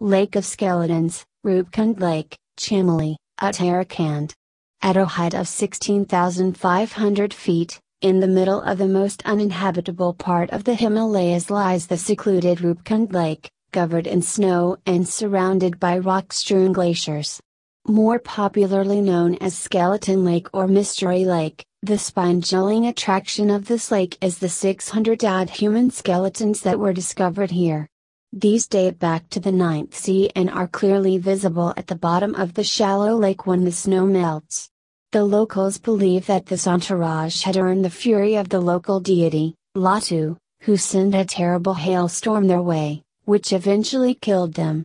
Lake of Skeletons, Roopkund Lake, Chamoli, Uttarakhand. At a height of 16,500 feet, in the middle of the most uninhabitable part of the Himalayas lies the secluded Roopkund Lake, covered in snow and surrounded by rock-strewn glaciers. More popularly known as Skeleton Lake or Mystery Lake, the spine-chilling attraction of this lake is the 600 odd human skeletons that were discovered here. These date back to the 9th Sea and are clearly visible at the bottom of the shallow lake when the snow melts. The locals believe that this entourage had earned the fury of the local deity, Latu, who sent a terrible hailstorm their way, which eventually killed them.